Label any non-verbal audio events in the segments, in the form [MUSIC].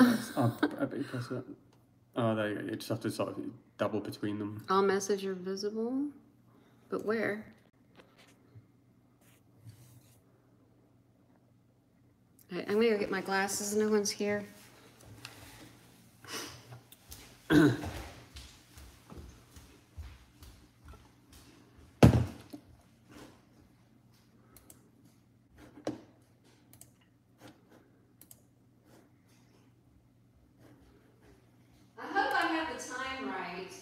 Oh, I bet you press it. Oh, there you go. You just have to sort of double between them. All message are visible, but where? Alright, I'm gonna go get my glasses. No one's here. [CLEARS THROAT] I hope I have the time right.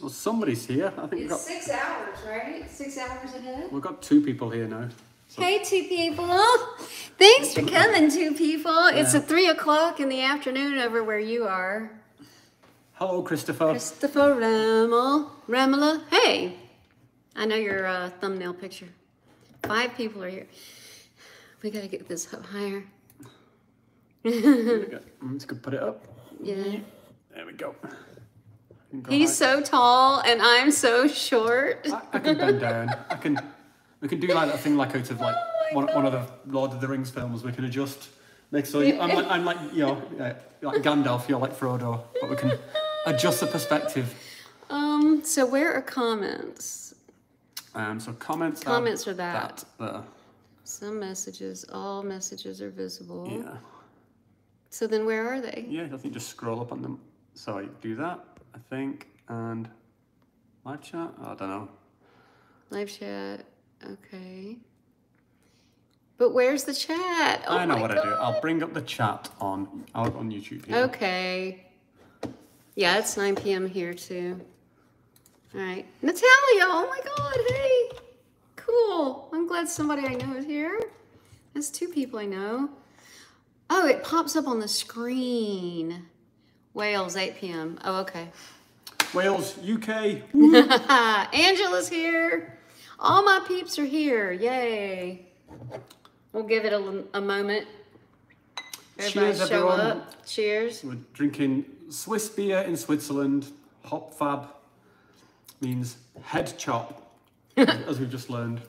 Well, somebody's here. I [LAUGHS] think we've It's got, six hours, right? Six hours ahead. we've got two people here now. So, Hey, two people. [LAUGHS] Thanks for [LAUGHS] coming, two people. It's Yeah. at three o'clock in the afternoon over where you are. hello, Christopher. Christopher Ramel. Remela. Hey, I know your uh, thumbnail picture. Five people are here. We gotta get this up higher. There we go. I'm just gonna put it up. Yeah. There we go. I can go He's so tall and I'm so short. I, I can bend down. I can. We can do like that thing like out of like [LAUGHS] Oh one, one of the Lord of the Rings films. We can adjust. Make so I'm like I'm like you know uh, like Gandalf. You're like Frodo, but we can adjust the perspective. Um, so where are comments? Um, so comments. Comments are that. That there. Some messages, all messages are visible. Yeah. So then where are they? Yeah. I think just scroll up on them. So I do that. I think and live chat. I don't know. Live chat. Okay. But where's the chat? Oh I know what I do. I'll bring up the chat on out on YouTube. Here. Okay. Yeah, it's 9 p.m. here too. All right. Natalia, oh my God, hey. Cool. I'm glad somebody I know is here. That's two people I know. Oh, it pops up on the screen. Wales, 8 p.m. Oh, okay. Wales, UK. [LAUGHS] Angela's here. All my peeps are here. Yay. We'll give it a, a moment. Everybody Cheers, everyone. up. Cheers. We're drinking Swiss beer in Switzerland. Hop fab means head chop, [LAUGHS] as we've just learned.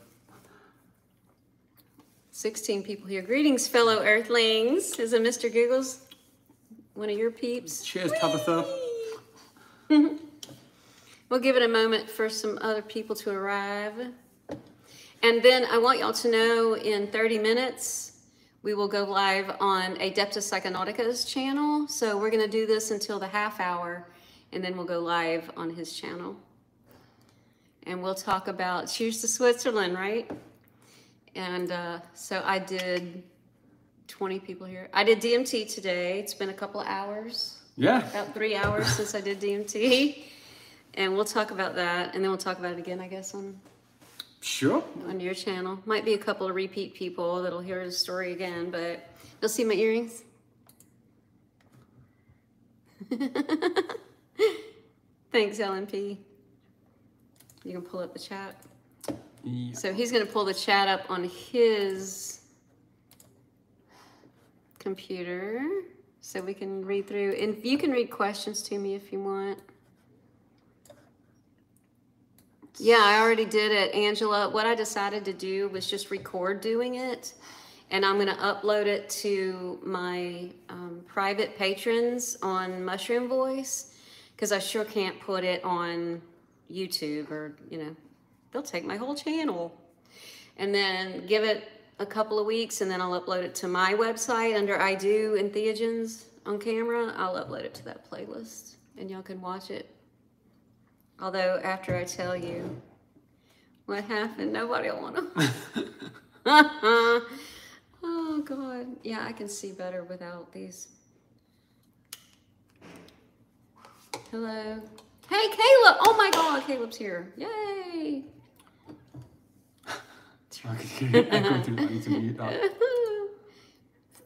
16 people here. Greetings, fellow earthlings. Is it Mr. Giggles? One of your peeps? Cheers, Tabitha. [LAUGHS] We'll give it a moment for some other people to arrive. And then I want y'all to know in 30 minutes, we will go live on Adeptus Psychonautica's channel. So we're going to do this until the half hour, and then we'll go live on his channel. And we'll talk about Cheers to Switzerland, right? And uh, so I did 20 people here. I did DMT today. It's been a couple of hours Yeah. about three hours [LAUGHS] since I did DMT. And we'll talk about that, and then we'll talk about it again, I guess, on, Sure. on your channel. Might be a couple of repeat people that'll hear the story again, but you'll see my earrings. [LAUGHS] Thanks, LMP. You can pull up the chat. Yeah. So he's going to pull the chat up on his computer so we can read through. And you can read questions to me if you want. Yeah, I already did it, Angela. What I decided to do was just record doing it. And I'm going to upload it to my um, private patrons on Mushroom Voice because I sure can't put it on YouTube or, you know, they'll take my whole channel. And then give it a couple of weeks and then I'll upload it to my website under I Do Entheogens on camera. I'll upload it to that playlist and y'all can watch it. Although after I tell you what happened, nobody will want to. [LAUGHS] oh God, yeah, I can see better without these. Hello. Hey, Caleb. Oh my God, Caleb's here. Yay. I can hear it echoing through. I need to mute that.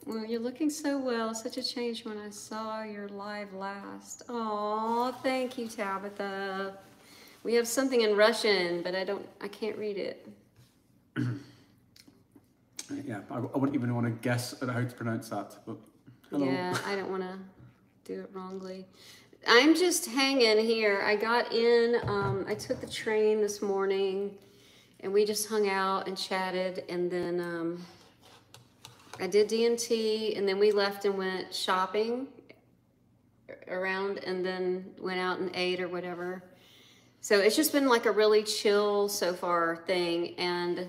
Well, you're looking so well. Such a change when I saw your live last. Oh, thank you, Tabitha. We have something in Russian, but I don't. I can't read it. [CLEARS THROAT] Yeah, I, I wouldn't even want to guess at how to pronounce that. But hello. Yeah, I don't want to do it wrongly. I'm just hanging here. I got in. Um, I took the train this morning, and we just hung out and chatted, and then um, I did DMT, and then we left and went shopping around, and then went out and ate or whatever. So it's just been like a really chill so far thing, and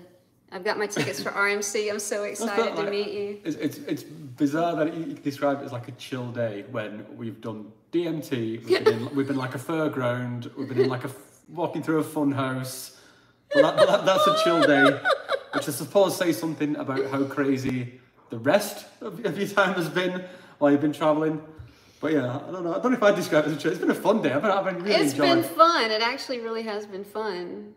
I've got my tickets for [LAUGHS] RMC. I'm so excited to meet you. It's, it's, it's bizarre that you describe it as like a chill day when we've done DMT, we've [LAUGHS] been, in, we've been like a fairground, we've been in like a walking through a fun house. But that, that, that's a chill day, which I suppose says something about how crazy the rest of, of your time has been while you've been traveling. But yeah, I don't know. I don't know if I'd describe it as a chill. It's been a fun day. I've been, I've been really It's enjoying. been fun. It actually really has been fun.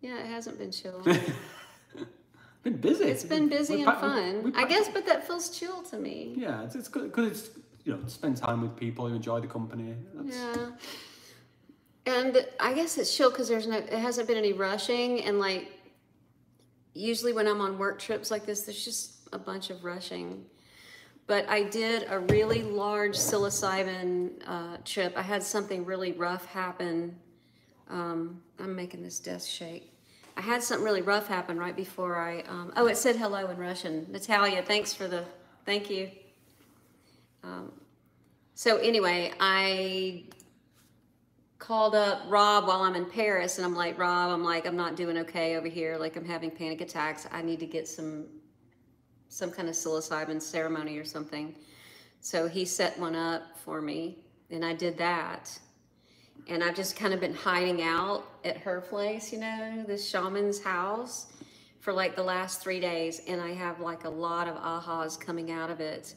Yeah, it hasn't been chill. [LAUGHS] been busy. It's been busy We and packed- we- fun. we I guess, but that feels chill to me. Yeah, it's, it's good because it's you know spend time with people who enjoy the company. That's, Yeah. And I guess it's chill because there's no, it hasn't been any rushing. And like, usually when I'm on work trips like this, there's just a bunch of rushing. But I did a really large psilocybin uh, trip. I had something really rough happen. Um, I'm making this desk shake. I had something really rough happen right before I. Um, oh, it said hello in Russian. Natalia, thanks for the. Thank you. Um, so anyway, I called up Rob while I'm in Paris, and I'm like, Rob, I'm like, I'm not doing okay over here. Like, I'm having panic attacks. I need to get some some kind of psilocybin ceremony or something. So he set one up for me, and I did that. And I've just kind of been hiding out at her place, you know, this shaman's house for like the last three days. And I have like a lot of ahas coming out of it.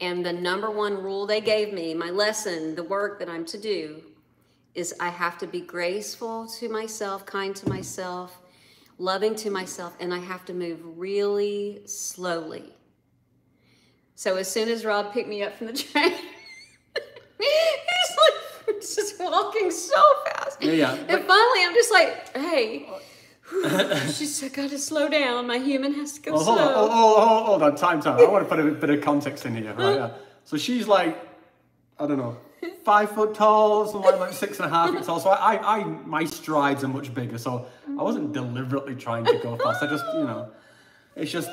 And the number one rule they gave me, my lesson, the work that I'm to do, is I have to be graceful to myself, kind to myself, loving to myself, and I have to move really slowly. So as soon as Rob picked me up from the train, [LAUGHS] he's like [LAUGHS] just walking so fast. Yeah, yeah. And finally, I'm just like, hey, [LAUGHS] she's got to slow down. My human has to go Oh, hold slow. on, oh, oh, oh, hold on, time, time. I want to put a bit of context in here, right? Yeah. So she's like, I don't know, five foot tall, something like about six and a half feet tall. So I, I, I, my strides are much bigger. So I wasn't deliberately trying to go fast. I just, you know, it's just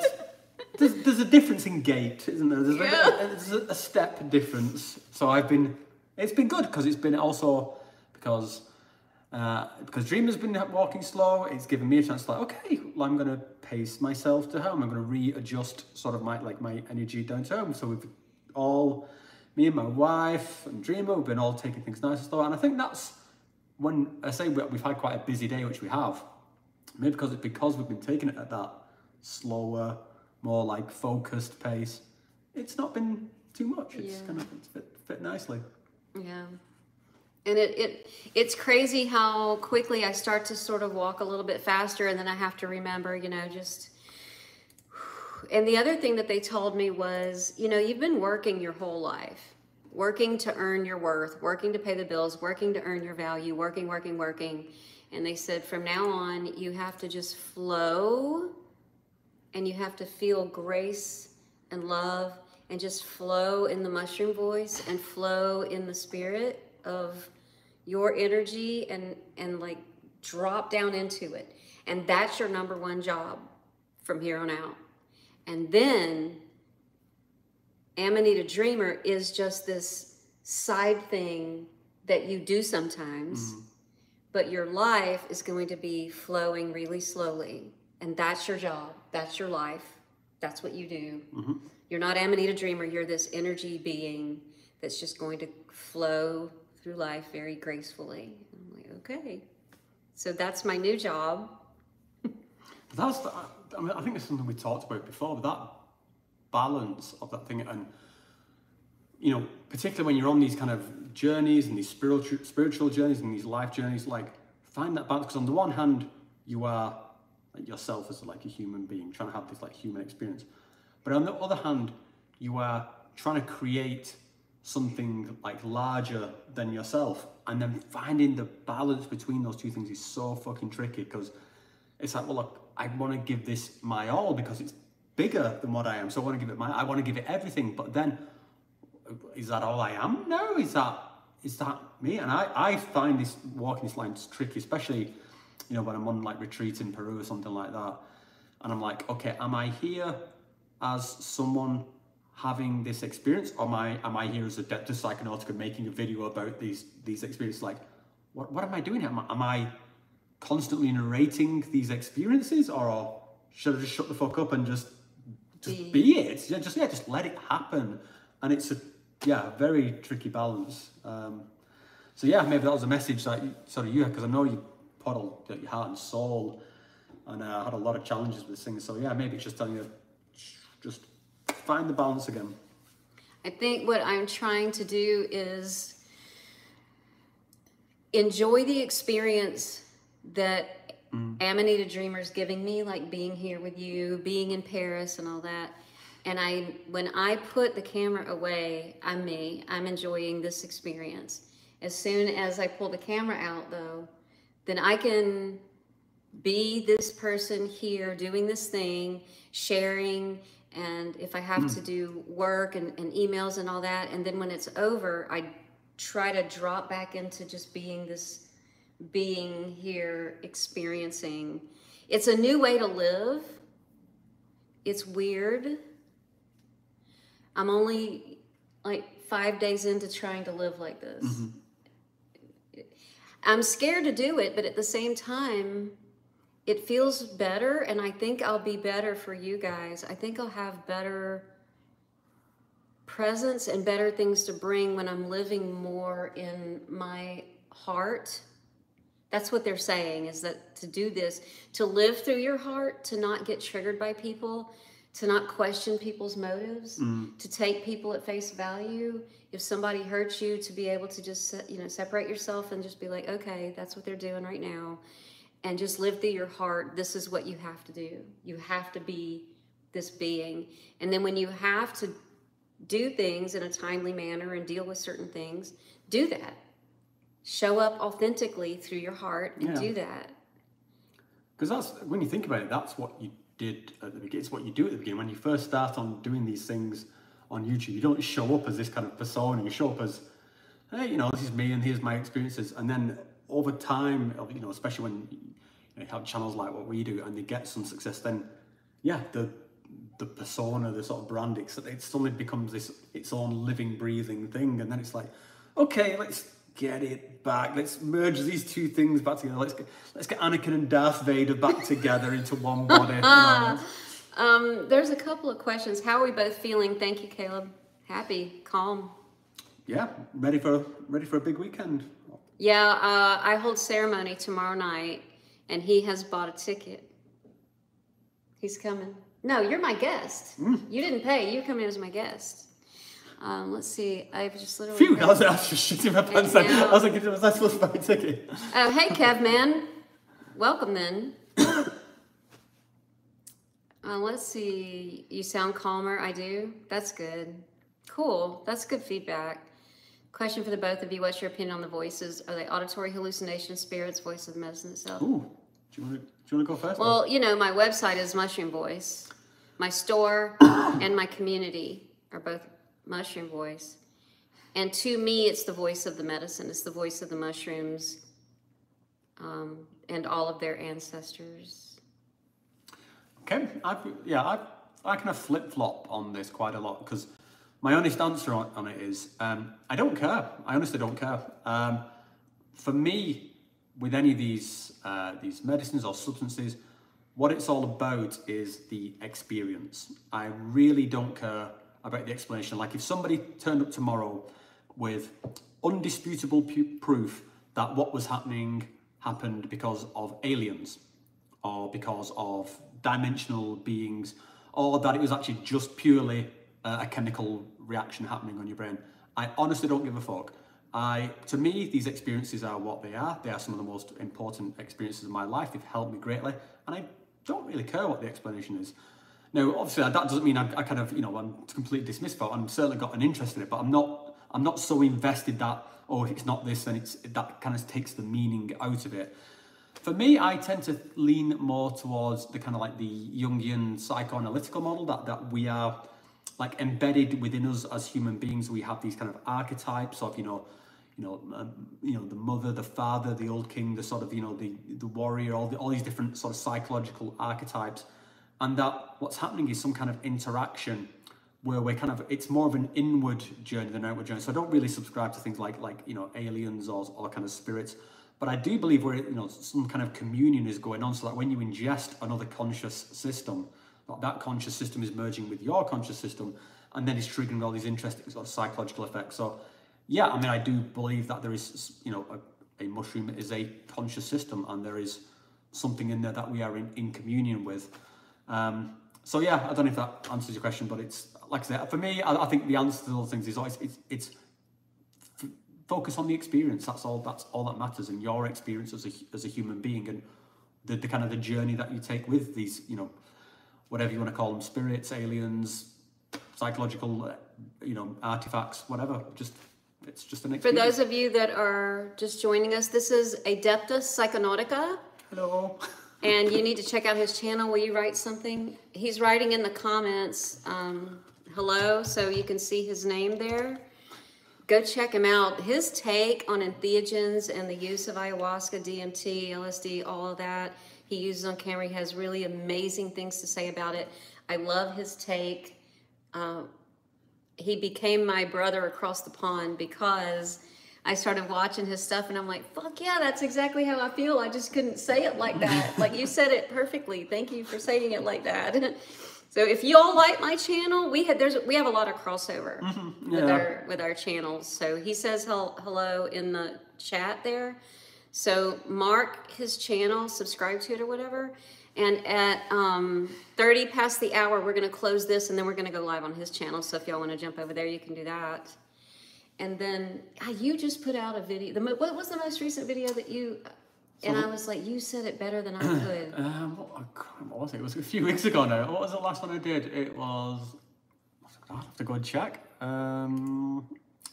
there's, there's a difference in gait, isn't there? There's, Yeah. a, there's a, step difference. So I've been, it's been good because it's been also because. Uh, because Dreamer's been walking slow, it's given me a chance to like, okay, well, I'm going to pace myself to home. I'm going to readjust sort of my like my energy down to home. So we've all, me and my wife and Dreamer, we've been all taking things nice and slow. And I think that's when I say we- we've had quite a busy day, which we have. Maybe because it's because we've been taking it at that slower, more like focused pace. It's not been too much. It's Yeah. kind of it's fit, fit nicely. Yeah. And it, it it's crazy how quickly I start to sort of walk a little bit faster and then I have to remember, you know, just and the other thing that they told me was, you know, you've been working your whole life, working to earn your worth, working to pay the bills, working to earn your value, working, working, working. And they said from now on, you have to just flow and you have to feel grace and love and just flow in the mushroom voice and flow in the spirit of your energy and and like drop down into it and that's your number one job from here on out and then amanita dreamer is just this side thing that you do sometimes mm-hmm. but your life is going to be flowing really slowly. And that's your job. That's your life. That's what you do. Mm-hmm. You're not amanita dreamer. You're this energy being that's just going to flow through life very gracefully. I'm like okay. So that's my new job that's, the, I mean, I think it's something we talked about before, but that balance of that thing, and you know, particularly when you're on these kind of journeys and these spiritual spiritual journeys and these life journeys, like find that balance. Because on the one hand, you are like yourself as like a human being trying to have this like human experience, but on the other hand, you are trying to create something like larger than yourself, and then finding the balance between those two things is so fucking tricky because it's like, well, look, I want to give this my all because it's bigger than what I am. So I want to give it my, I want to give it everything. But then, is that all I am? No, is that is that me? And I, I find this walking this line tricky, especially, you know, when I'm on like retreat in Peru or something like that. And I'm like, okay, am I here as someone having this experience, or am I am I here as Adeptus Psychonautica making a video about these these experiences? Like, what what am I doing? Am I, am I constantly narrating these experiences, or should I just shut the fuck up and just just be, be it? Yeah, just yeah, just let it happen. And it's a yeah, very tricky balance. Um, so yeah, maybe that was a message that you, sort of you because I know you put all your heart and soul, and uh, had a lot of challenges with things. So yeah, maybe it's just telling you, just find the balance again. I think what I'm trying to do is enjoy the experience that mm. Amanita Dreamer's giving me, like being here with you, being in Paris, and all that. And I, when I put the camera away, I'm me. I'm enjoying this experience. As soon as I pull the camera out, though, then I can be this person here doing this thing, sharing, and if I have mm. to do work and, and emails and all that, and then when it's over, I try to drop back into just being this being here, experiencing. It's a new way to live. It's weird. I'm only like five days into trying to live like this. Mm-hmm. I'm scared to do it, but at the same time, it feels better. And I think I'll be better for you guys. I think I'll have better presence and better things to bring when I'm living more in my heart. That's what they're saying is that to do this, to live through your heart, to not get triggered by people, to not question people's motives, mm. to take people at face value. If somebody hurts you, to be able to just you know separate yourself and just be like, okay, that's what they're doing right now, and just live through your heart. This is what you have to do. You have to be this being, and then when you have to do things in a timely manner and deal with certain things, do that. Show up authentically through your heart and yeah. do that. Because that's when you think about it, that's what you did at the beginning. It's what you do at the beginning. When you first start on doing these things on YouTube, you don't show up as this kind of persona. You show up as, hey, you know, this is me and here's my experiences. And then over time, you know, especially when you, have channels like what we do and they get some success, then yeah, the the persona, the sort of brand, it suddenly becomes this its own living, breathing thing. And then it's like, okay, let's get it back. Let's merge these two things back together. Let's get let's get Anakin and Darth Vader back [LAUGHS] together into one body. [LAUGHS] um, there's a couple of questions. How are we both feeling? Thank you, Caleb. Happy, calm. Yeah, ready for ready for a big weekend. Yeah, uh, I hold ceremony tomorrow night, and he has bought a ticket. He's coming. No, you're my guest. Mm. You didn't pay. You come in as my guest. Um, let's see. I've just literally. Phew! I was, I was just shitting my pants. I was like, was I supposed to buy a ticket? Oh, hey, Kev, man. Welcome then. uh, let's see. You sound calmer. I do. That's good. Cool. That's good feedback. Question for the both of you: What's your opinion on the voices? Are they auditory hallucinations, spirits, voice of medicine itself? Ooh. Do you want to? Do you want to go first? Well, you know, my website is Mushroom Voice. My store [COUGHS] and my community are both mushroom voice. And to me, it's the voice of the medicine, it's the voice of the mushrooms um, and all of their ancestors. Okay, I, yeah, I, I kind of flip flop on this quite a lot because my honest answer on, on it is um, I don't care. I honestly don't care. Um, for me, with any of these uh, these medicines or substances, what it's all about is the experience. I really don't care about the explanation. Like if somebody turned up tomorrow with undisputable proof that what was happening happened because of aliens or because of dimensional beings or that it was actually just purely uh, a chemical reaction happening on your brain. I honestly don't give a fuck. I, to me, these experiences are what they are. They are some of the most important experiences of my life. They've helped me greatly, and I don't really care what the explanation is. Now, obviously, that doesn't mean I, I kind of, you know, I'm completely dismissed dismissive. I'm certainly got an interest in it, but I'm not, I'm not so invested that, oh, it's not this, and it's that kind of takes the meaning out of it. For me, I tend to lean more towards the kind of like the Jungian psychoanalytical model that that we are like embedded within us as human beings. We have these kind of archetypes of, you know, you know, um, you know, the mother, the father, the old king, the sort of, you know, the the warrior, all the, all these different sort of psychological archetypes and that what's happening is some kind of interaction where we're kind of it's more of an inward journey than an outward journey. So I don't really subscribe to things like like you know aliens or or kind of spirits. But I do believe where you know some kind of communion is going on, so that when you ingest another conscious system, that, that conscious system is merging with your conscious system, and then it's triggering all these interesting sort of psychological effects. So, yeah, I mean, I do believe that there is you know a, a mushroom is a conscious system, and there is something in there that we are in, in communion with. Um, so yeah, I don't know if that answers your question, but it's like I said, for me, I, I think the answer to those things is always it's, it's f- focus on the experience. That's all. That's all that matters, and your experience as a as a human being, and the, the kind of the journey that you take with these, you know, whatever you want to call them, spirits, aliens, psychological, uh, you know, artifacts, whatever. Just it's just an experience. For those of you that are just joining us, this is Adeptus Psychonautica, Hello. [LAUGHS] and you need to check out his channel. Will you write something? He's writing in the comments, um, hello, so you can see his name there. Go check him out. His take on entheogens and the use of ayahuasca, DMT, LSD, all of that he uses on camera. He has really amazing things to say about it. I love his take. Uh, he became my brother across the pond because I started watching his stuff and I'm like, fuck yeah, that's exactly how I feel. I just couldn't say it like that. [LAUGHS] like you said it perfectly. Thank you for saying it like that. [LAUGHS] so if you all like my channel, we had there's we have a lot of crossover with Mm-hmm. yeah. our with our channels. So he says hel- hello in the chat there. So mark his channel, subscribe to it or whatever. And at um, 30 past the hour, we're going to close this and then we're going to go live on his channel. So if y'all want to jump over there, you can do that. And then ah, you just put out a video. The, what was the most recent video that you? And I was like, you said it better than I [CLEARS THROAT] could. Um, what, what was it? It was a few weeks ago now. What was the last one I did? It was. I'll have to go and check. Um,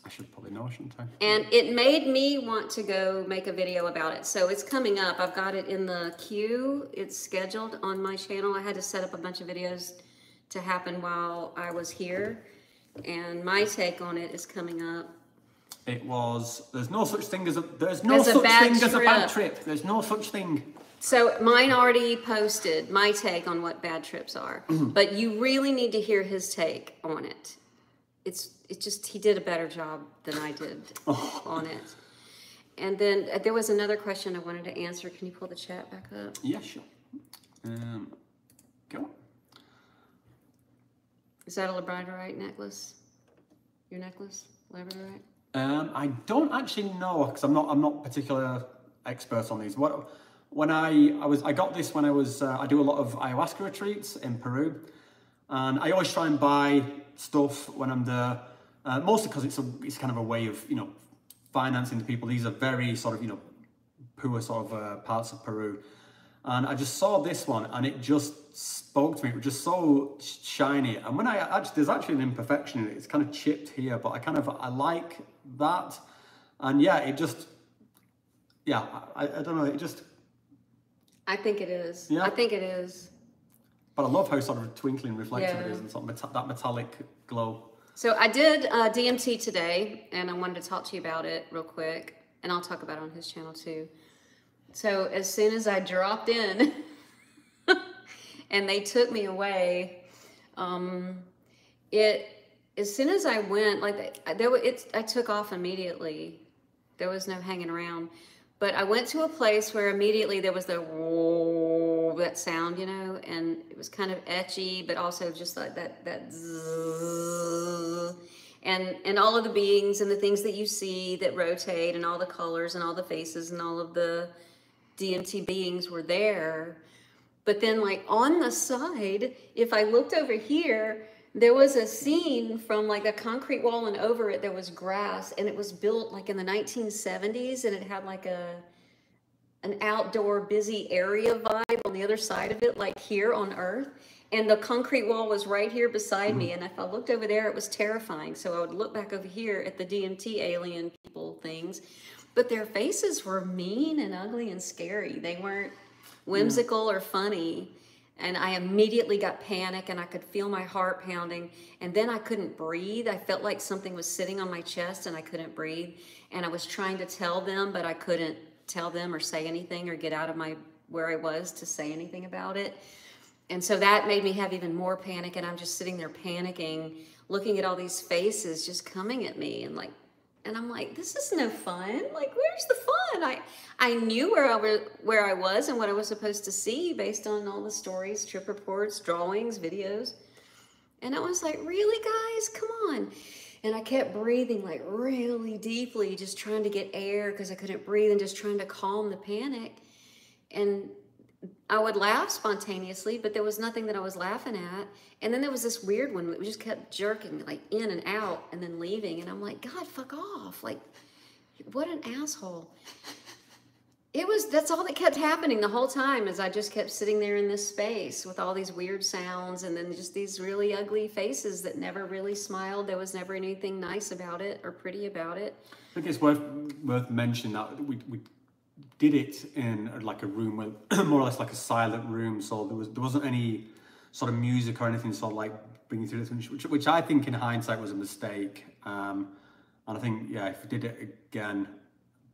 I should probably know, shouldn't I? And it made me want to go make a video about it. So it's coming up. I've got it in the queue. It's scheduled on my channel. I had to set up a bunch of videos to happen while I was here. And my take on it is coming up. It was. There's no such thing as a. There's no As such thing as a bad trip. trip. There's no such thing. So mine already posted my take on what bad trips are, but you really need to hear his take on it. It's it just he did a better job than I did on it. And then uh, there was another question I wanted to answer. Can you pull the chat back up? Yeah, sure. Um, go on. Is that a labradorite necklace? Your necklace, labradorite? Um, I don't actually know because I'm not. I'm not particular expert on these. What when I I was I got this when I was uh, I do a lot of ayahuasca retreats in Peru, and I always try and buy stuff when I'm there. Uh, mostly because it's a it's kind of a way of you know financing the people. These are very sort of you know poor sort of uh, parts of Peru. And I just saw this one and it just spoke to me. It was just so shiny. And when I actually, there's actually an imperfection in it. It's kind of chipped here, but I kind of, I like that. And yeah, it just, yeah, I, I don't know. It just, I think it is. Yeah. I think it is. but I love how sort of twinkling reflective it Yeah. is and sort of meta- that metallic glow. So I did uh, DMT today, and I wanted to talk to you about it real quick, and I'll talk about it on his channel too. So as soon as I dropped in, [LAUGHS] and they took me away, um, it as soon as I went, like there, it's I took off immediately. There was no hanging around, but I went to a place where immediately there was the whoa, that sound, you know, and it was kind of etchy, but also just like that that zzz, and and all of the beings and the things that you see that rotate and all the colors and all the faces and all of the DMT beings were there. But then, like on the side, if I looked over here, there was a scene from like a concrete wall, and over it there was grass, and it was built like in the 1970s, and it had like a an outdoor busy area vibe on the other side of it, like here on Earth. And the concrete wall was right here beside me. Mm-hmm. And if I looked over there, it was terrifying. So I would look back over here at the DMT alien people things. But their faces were mean and ugly and scary. They weren't whimsical or funny. And I immediately got panic and I could feel my heart pounding. And then I couldn't breathe. I felt like something was sitting on my chest and I couldn't breathe. And I was trying to tell them, but I couldn't tell them or say anything or get out of my where I was to say anything about it. and so that made me have even more panic. And I'm just sitting there panicking, looking at all these faces just coming at me, and like, and I'm like, this is no fun. Like, where's the fun? I I knew where I was, where I was, and what I was supposed to see based on all the stories, trip reports, drawings, videos. And I was like, really, guys, come on. And I kept breathing like really deeply, just trying to get air because I couldn't breathe and just trying to calm the panic. And I would laugh spontaneously, but there was nothing that I was laughing at. And then there was this weird one that just kept jerking like in and out and then leaving. And I'm like, God, fuck off. Like, what an asshole. It was, that's all that kept happening the whole time as I just kept sitting there in this space with all these weird sounds and then just these really ugly faces that never really smiled. There was never anything nice about it or pretty about it. I think it's worth worth mentioning that we, we did it in like a room with [CLEARS THROAT] more or less like a silent room, so there was there wasn't any sort of music or anything sort of like bringing through this, which, which I think in hindsight was a mistake. Um, and I think yeah, if we did it again,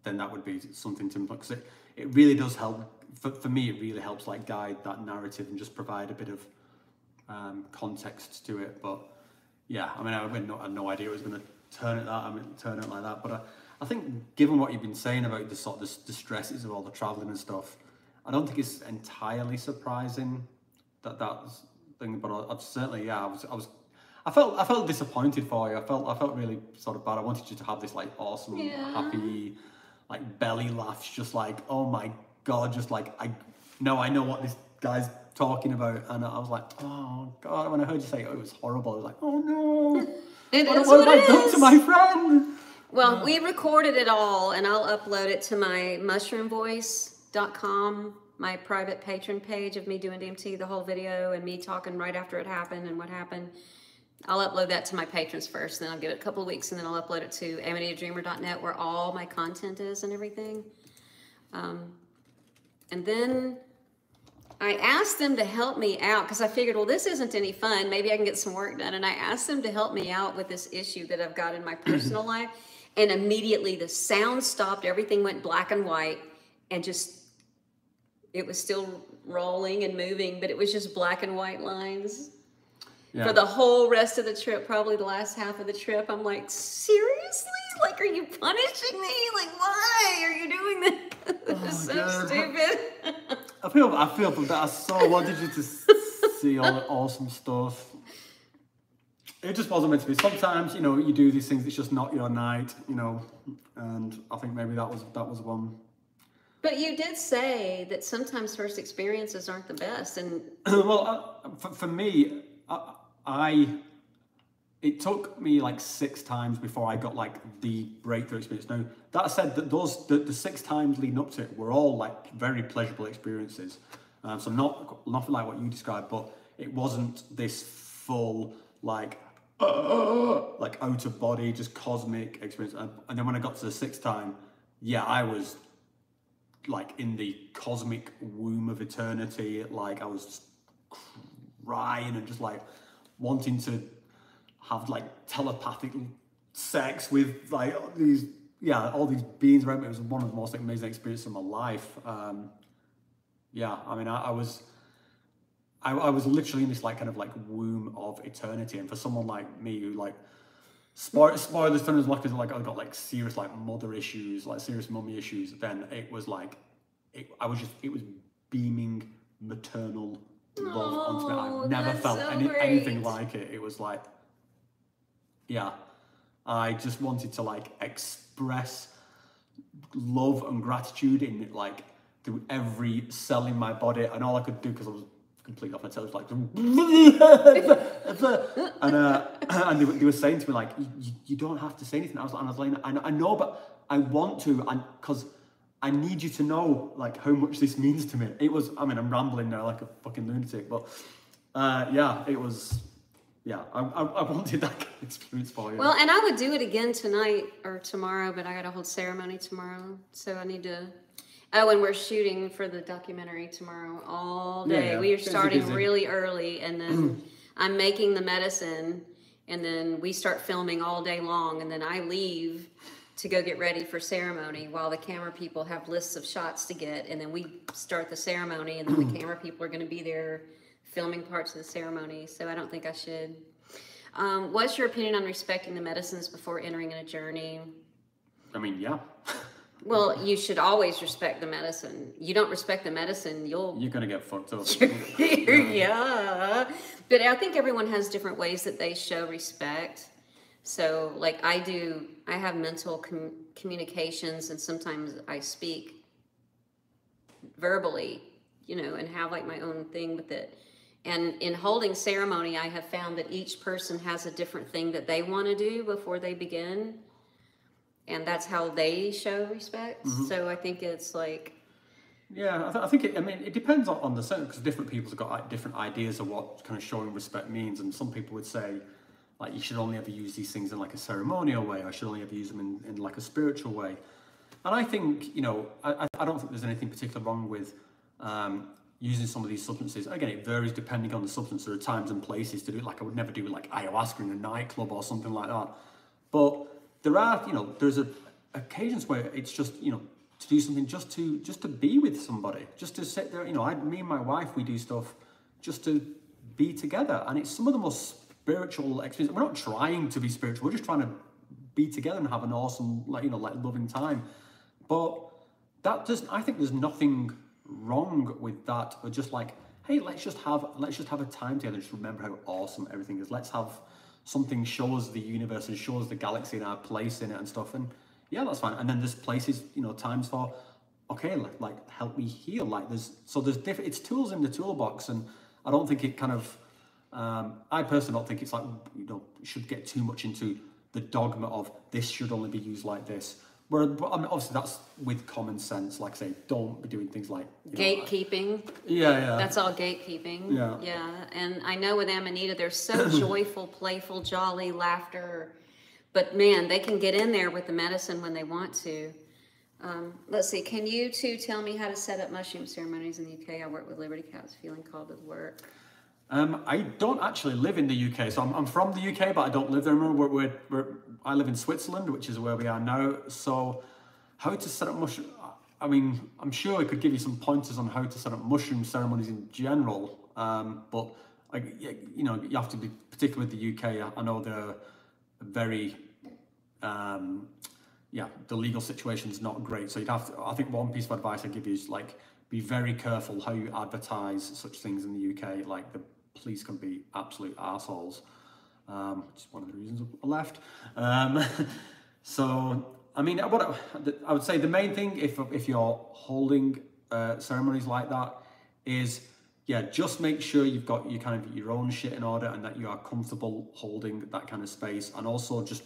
then that would be something to because it, it really does help for, for me it really helps like guide that narrative and just provide a bit of um, context to it but yeah I mean I had no, I had no idea it was going to turn it that I mean turn it like that but I, I think given what you've been saying about the sort of the, stresses of all the traveling and stuff I don't think it's entirely surprising that that's thing but I, certainly yeah I was I was I felt I felt disappointed for you. I felt I felt really sort of bad. I wanted you to have this like awesome, Yeah. happy, like belly laughs, just like oh my god, just like I know I know what this guy's talking about, and I was like oh god. When I heard you say oh, it was horrible, I was like oh no, [LAUGHS] It what what have I done to my friend? Well, we recorded it all and I'll upload it to my mushroomvoice.com, my private patron page of me doing DMT, the whole video and me talking right after it happened and what happened. I'll upload that to my patrons first, then I'll give it a couple of weeks and then I'll upload it to amanitadreamer.net where all my content is and everything. Um, and then I asked them to help me out because I figured, well, this isn't any fun. Maybe I can get some work done. And I asked them to help me out with this issue that I've got in my [CLEARS THROAT] personal life. And immediately the sound stopped, everything went black and white, and just it was still rolling and moving, but it was just black and white lines Yeah. for the whole rest of the trip, probably the last half of the trip. I'm like, seriously? Like, are you punishing me? Like, why are you doing this? [LAUGHS] this is oh so God. stupid. I feel I feel for that. I so wanted you to [LAUGHS] see all the awesome stuff. It just wasn't meant to be. Sometimes, you know, you do these things, it's just not your night, you know. And I think maybe that was that was one. But you did say that sometimes first experiences aren't the best, and [CLEARS THROAT] well, uh, for, for me, I, I it took me like six times before I got like the breakthrough experience. Now that said, that those the, the six times leading up to it were all like very pleasurable experiences. Um, so not nothing like what you described, but it wasn't this full like like out of body, just cosmic experience. And, then when I got to the sixth time, yeah, I was like in the cosmic womb of eternity. Like I was crying and just like wanting to have like telepathic sex with like these yeah all these beings around me. It was one of the most amazing experiences of my life. Um, yeah, I mean I, I was. I, I was literally in this like kind of like womb of eternity, and for someone like me who like spoil spoilers for as much as like I got like serious like mother issues, like serious mummy issues, then it was like it, I was just it was beaming maternal love onto me. Oh, I've never felt so any, anything like it. It was like yeah, I just wanted to like express love and gratitude in like through every cell in my body, and all I could do because I was completely off my was like, [LAUGHS] [LAUGHS] and uh, [CLEARS THROAT] and they, were- they were saying to me like, you, don't have to say anything. I was, I was like, I know, I know, but I want to, and because I need you to know like how much this means to me. It was, I mean, I'm rambling now like a fucking lunatic, but uh, yeah, it was. Yeah, I, I, I wanted that experience for you. well, and I would do it again tonight or tomorrow, but I got to hold ceremony tomorrow, so I need to. Oh, and we're shooting for the documentary tomorrow all day. yeah. We are starting busy. really early, and then [CLEARS THROAT] I'm making the medicine, and then we start filming all day long, and then I leave to go get ready for ceremony while the camera people have lists of shots to get, and then we start the ceremony, and then the [CLEARS THROAT] camera people are going to be there filming parts of the ceremony, so I don't think I should. Um, what's your opinion on respecting the medicines before entering in a journey? I mean, yeah. [LAUGHS] Well, you should always respect the medicine. You don't respect the medicine, you'll You're gonna get fucked up. [LAUGHS] yeah. But I think everyone has different ways that they show respect. So, like I do, I have mental com- communications, and sometimes I speak verbally, you know, and have like my own thing with it. And in holding ceremony, I have found that each person has a different thing that they want to do before they begin. And that's how they show respect. So I think it's like, Yeah, I, th- I think it. I mean, it depends on, on the certain because different people have got like, different ideas of what kind of showing respect means, and some people would say, like, you should only ever use these things in like a ceremonial way, I should only ever use them in, in like a spiritual way. And I think, you know, I, I- don't think there's anything particular wrong with um, using some of these substances. Again, it varies depending on the substance. There are times and places to do it. Like I would never do like ayahuasca in a nightclub or something like that. But there are, you know, there's a, occasions where it's just, you know, to do something just to just to be with somebody, just to sit there. You know, I, me and my wife, we do stuff just to be together, and it's some of the most spiritual experience. We're not trying to be spiritual. We're just trying to be together and have an awesome, like you know, like loving time. But that does I think there's nothing wrong with that. Or just like, hey, let's just have let's just have a time together. Just remember how awesome everything is. Let's have something shows the universe and shows the galaxy and our place in it and stuff. And yeah, that's fine. And then there's places, you know, times for okay, like, like help me heal. Like there's so there's different. It's tools in the toolbox, and I don't think it kind of. Um, I personally don't think it's like you know should get too much into the dogma of this should only be used like this. Where I mean, obviously that's with common sense. Like I say, don't be doing things like you know, gatekeeping. yeah, yeah. That's all gatekeeping. Yeah. Yeah. And I know with Amanita, they're so [COUGHS] joyful, playful, jolly, laughter. But man, they can get in there with the medicine when they want to. Um, let's see. Can you two tell me how to set up mushroom ceremonies in the UK? I work with Liberty Caps, feeling called to work. Um, I don't actually live in the UK, so I'm, I'm from the UK, but I don't live there. Remember, we're, we're, I live in Switzerland, which is where we are now. So, how to set up mushroom? I mean, I'm sure I could give you some pointers on how to set up mushroom ceremonies in general. Um, but like, you know, you have to be particular with the UK. I- I know they're very um, yeah, the legal situation's not great. So you'd have to, I think one piece of advice I give you is like, be very careful how you advertise such things in the UK. Like the police can be absolute assholes. Um, which is one of the reasons I left. Um, [LAUGHS] so, I mean, what I, I would say the main thing if, if you're holding uh, ceremonies like that is, yeah, just make sure you've got your kind of your own shit in order and that you are comfortable holding that kind of space. And also just,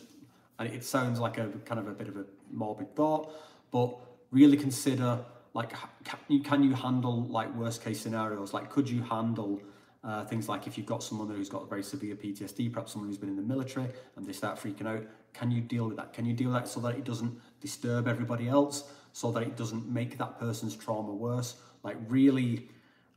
and it sounds like a kind of a bit of a morbid thought, but really consider like, can you, can you handle like worst case scenarios? Like, could you handle uh, things like if you've got someone who's got very severe PTSD, perhaps someone who's been in the military and they start freaking out, can you deal with that? Can you deal with that so that it doesn't disturb everybody else, so that it doesn't make that person's trauma worse? Like really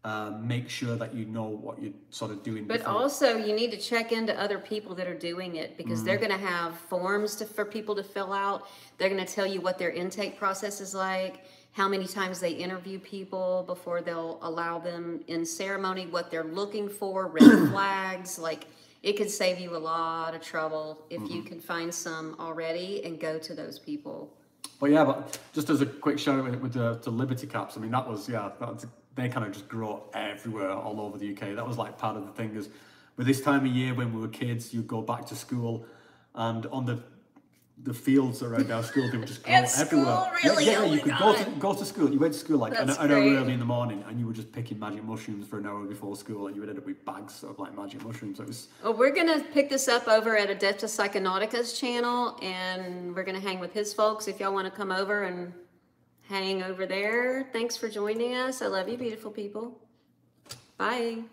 uh, make sure that you know what you're sort of doing. But before- also, you need to check into other people that are doing it because they're Mm-hmm. going to have forms to, for people to fill out. They're going to tell you what their intake process is like, how many times they interview people before they'll allow them in ceremony, what they're looking for, red [COUGHS] flags. Like, it could save you a lot of trouble if Mm-hmm. you can find some already and go to those people. But yeah, but just as a quick shout out with, with the, the Liberty Caps, I mean, that was, yeah, that was, they kind of just grow everywhere all over the UK. That was like part of the thing is with this time of year when we were kids, you'd go back to school and on the the fields around our school, they would just [LAUGHS] grow At school, everywhere. really? Yeah, yeah, Oh you could go to, go to school. You went to school like an, an hour early in the morning and you were just picking magic mushrooms for an hour before school and you would end up with bags of like magic mushrooms. It was, Well, we're gonna pick this up over at Adeptus Psychonautica's channel, and we're gonna hang with his folks. If y'all want to come over and hang over there, thanks for joining us. I love you, beautiful people. Bye.